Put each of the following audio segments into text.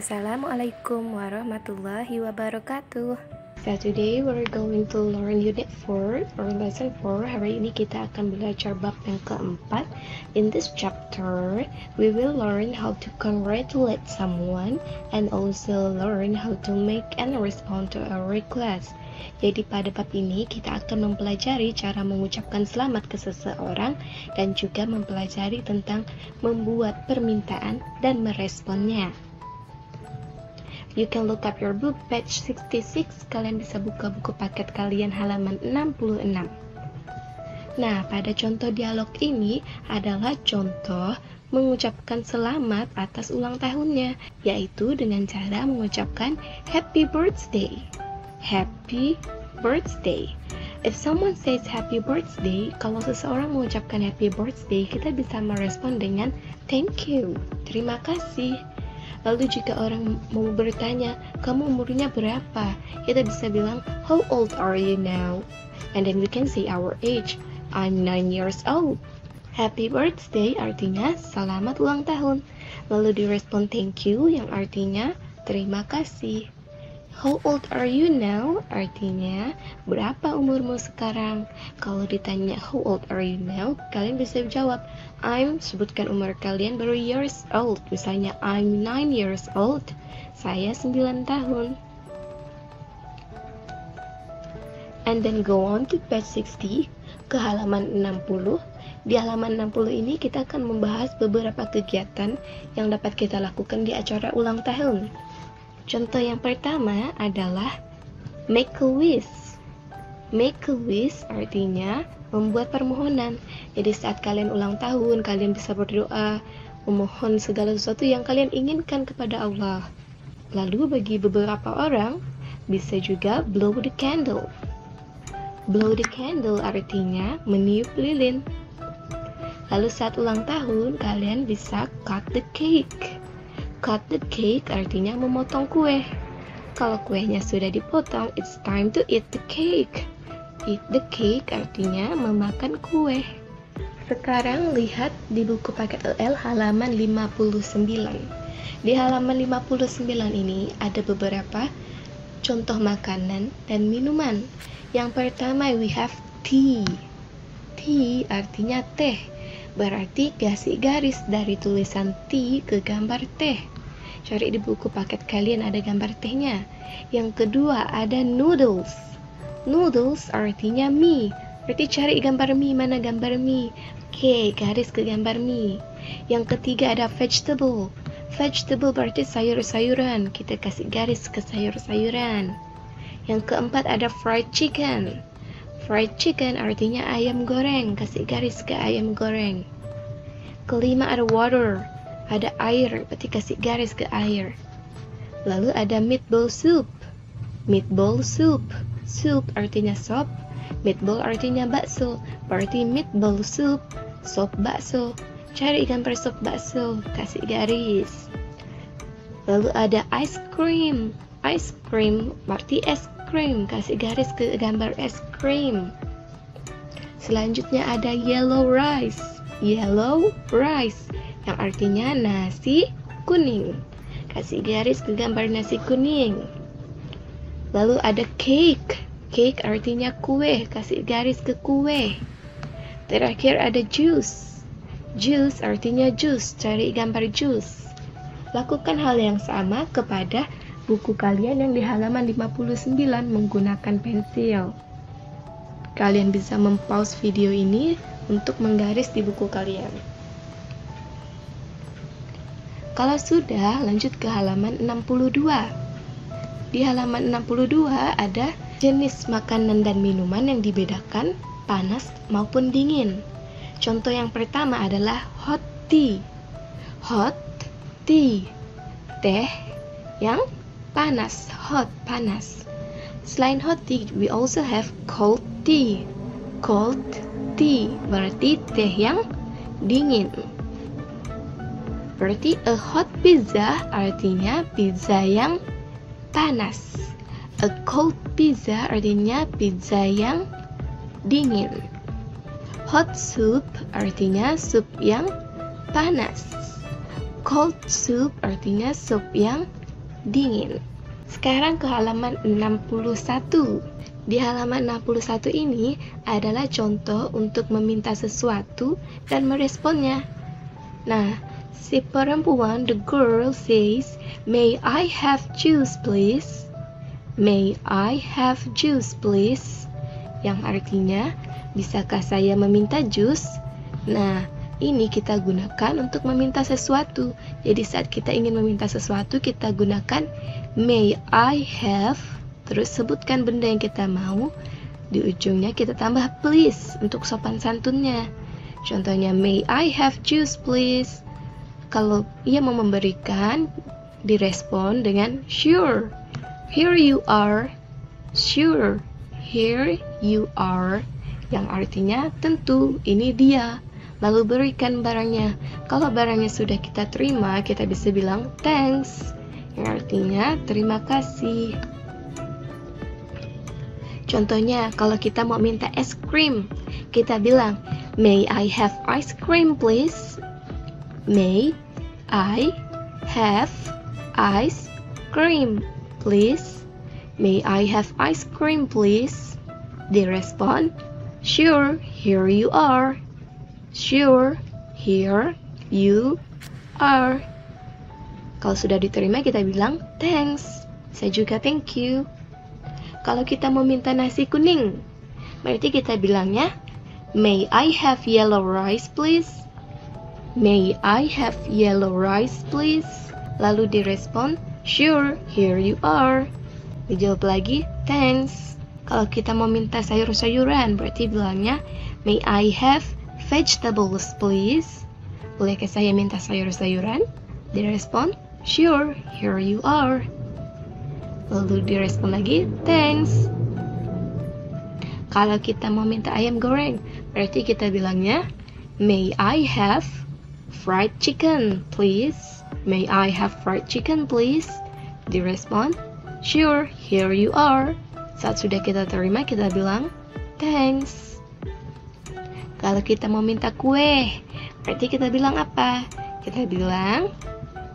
Assalamualaikum warahmatullahi wabarakatuh. So today we're going to learn unit 4 or lesson 4. Hari ini kita akan belajar bab yang keempat. In this chapter, we will learn how to congratulate someone and also learn how to make and respond to a request. Jadi pada bab ini kita akan mempelajari cara mengucapkan selamat ke seseorang dan juga mempelajari tentang membuat permintaan dan meresponnya. You can look up your book page 66. Kalian bisa buka buku paket kalian halaman 66. Nah, pada contoh dialog ini adalah contoh mengucapkan selamat atas ulang tahunnya, yaitu dengan cara mengucapkan happy birthday. Happy birthday. If someone says happy birthday, kalau seseorang mengucapkan happy birthday, kita bisa merespon dengan thank you. Terima kasih. Lalu jika orang mau bertanya, kamu umurnya berapa? Kita bisa bilang, how old are you now? And then we can say our age. I'm 9 years old. Happy birthday artinya selamat ulang tahun. Lalu direspon thank you yang artinya terima kasih. How old are you now? Artinya, berapa umurmu sekarang? Kalau ditanya how old are you now, kalian bisa jawab, I'm, sebutkan umur kalian baru years old. Misalnya, I'm 9 years old. Saya 9 tahun. And then go on to page 60, ke halaman 60. Di halaman 60 ini kita akan membahas beberapa kegiatan yang dapat kita lakukan di acara ulang tahun. Contoh yang pertama adalah make a wish. Make a wish artinya membuat permohonan. Jadi saat kalian ulang tahun, kalian bisa berdoa, memohon segala sesuatu yang kalian inginkan kepada Allah. Lalu bagi beberapa orang, bisa juga blow the candle. Blow the candle artinya meniup lilin. Lalu saat ulang tahun, kalian bisa cut the cake. Cut the cake artinya memotong kue. Kalau kuenya sudah dipotong, it's time to eat the cake. Eat the cake artinya memakan kue. Sekarang lihat di buku paket EL halaman 59. Di halaman 59 ini ada beberapa contoh makanan dan minuman. Yang pertama we have tea. Tea artinya teh Berarti kasih garis dari tulisan T ke gambar teh. Cari di buku paket kalian ada gambar tehnya. Yang kedua ada noodles. Noodles artinya mie. Berarti cari gambar mie mana gambar mie. Oke, garis ke gambar mie. Yang ketiga ada vegetable. Vegetable berarti sayur-sayuran. Kita kasih garis ke sayur-sayuran. Yang keempat ada fried chicken. Fried chicken artinya ayam goreng, kasih garis ke ayam goreng. Kelima ada water, ada air, berarti kasih garis ke air. Lalu ada meatball soup. Meatball soup. Soup artinya sop, meatball artinya bakso, berarti meatball soup, sop bakso. Cari gambar sop bakso, kasih garis. Lalu ada ice cream. Ice cream berarti es cream kasih garis ke gambar es krim selanjutnya ada yellow rice. Yellow rice yang artinya nasi kuning. Kasih garis ke gambar nasi kuning. Lalu ada cake. Cake artinya kue. Kasih garis ke kue. Terakhir ada juice. Juice artinya jus. Cari gambar jus. Lakukan hal yang sama kepada buku kalian yang di halaman 59 menggunakan pensil. Kalian bisa mempause video ini untuk menggaris di buku kalian. Kalau sudah, lanjut ke halaman 62. Di halaman 62 ada jenis makanan dan minuman yang dibedakan panas maupun dingin. Contoh yang pertama adalah hot tea. Hot tea. Teh yang panas, hot, panas. Selain hot tea, we also have cold tea. Cold tea berarti teh yang dingin. Berarti a hot pizza artinya pizza yang panas. A cold pizza artinya pizza yang dingin. Hot soup artinya sup yang panas. Cold soup artinya sup yang dingin. Sekarang ke halaman 61. Di halaman 61 ini adalah contoh untuk meminta sesuatu dan meresponnya. Nah, si perempuan, the girl says, May I have juice please? May I have juice please? Yang artinya, bisakah saya meminta jus? Nah, ini kita gunakan untuk meminta sesuatu. Jadi saat kita ingin meminta sesuatu, kita gunakan may I have, terus sebutkan benda yang kita mau. Di ujungnya kita tambah please untuk sopan santunnya. Contohnya may I have juice please. Kalau ia mau memberikan, direspon dengan sure. Here you are. Sure. Here you are. Yang artinya tentu ini dia lalu berikan barangnya. Kalau barangnya sudah kita terima, kita bisa bilang thanks, yang artinya terima kasih. Contohnya, kalau kita mau minta es krim, kita bilang, May I have ice cream please? May I have ice cream please? May I have ice cream please? Direspon, Sure, here you are. Sure, here you are. Kalau sudah diterima kita bilang thanks. Saya juga thank you. Kalau kita mau minta nasi kuning, berarti kita bilangnya May I have yellow rice please? May I have yellow rice please? Lalu direspon, Sure, here you are. Dijawab lagi, thanks. Kalau kita mau minta sayur-sayuran, berarti bilangnya May I have vegetables please? Bolehkah saya minta sayur-sayuran? Direspon, sure, here you are. Lalu direspon lagi, thanks. Kalau kita mau minta ayam goreng, berarti kita bilangnya, may I have fried chicken please? May I have fried chicken please? Direspon, sure, here you are. Saat sudah kita terima, kita bilang, thanks. Kalau kita mau minta kue, berarti kita bilang apa? Kita bilang,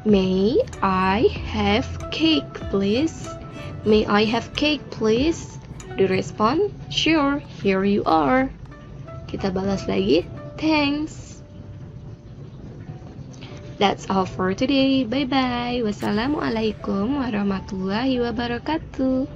May I have cake please? May I have cake please? Direspon, sure, here you are. Kita balas lagi, thanks. That's all for today. Bye bye. Wassalamualaikum warahmatullahi wabarakatuh.